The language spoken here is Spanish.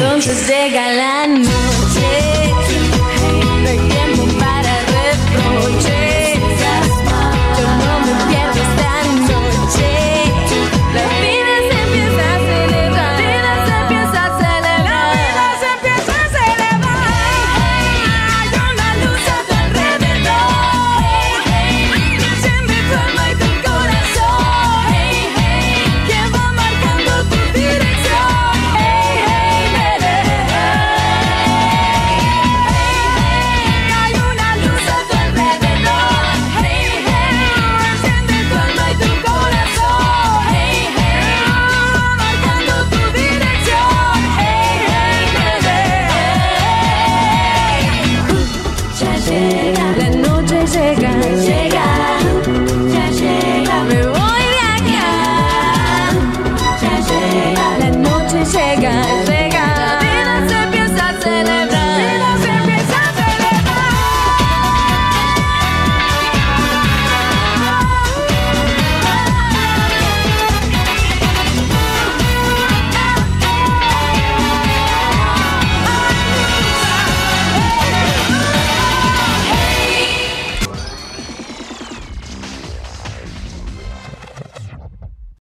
Entonces llega la noche. tarde llega, llega, ya llega. Me voy de acá, ya llega. La noche llega.